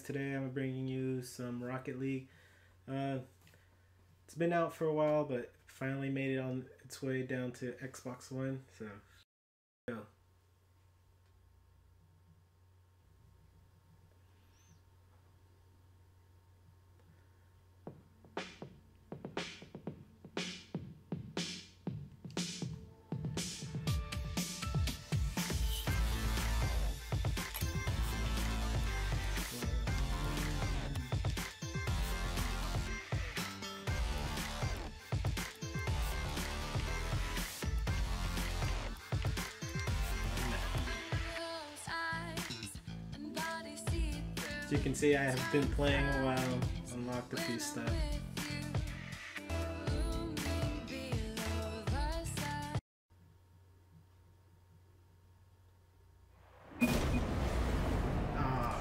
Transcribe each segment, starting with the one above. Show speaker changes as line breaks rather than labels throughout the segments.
Today I'm bringing you some Rocket League. Uh, it's been out for a while, but finally made it on its way down to Xbox One. So, go. You can see, I have been playing a while, unlocked a few stuff. Ah,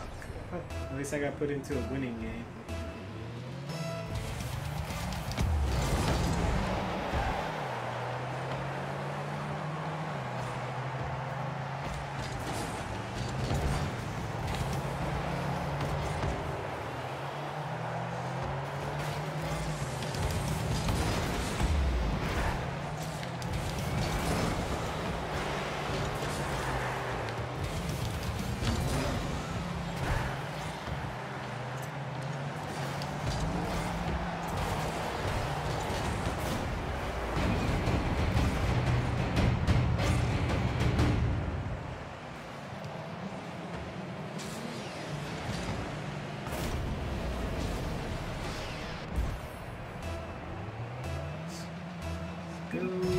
at least I got put into a winning game. Go.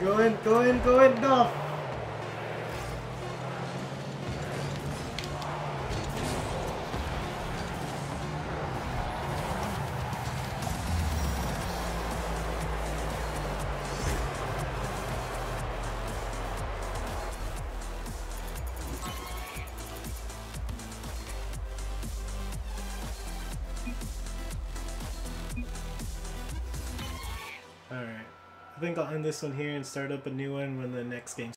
Go in, go in, go in, no! I think I'll end this one here and start up a new one when the next game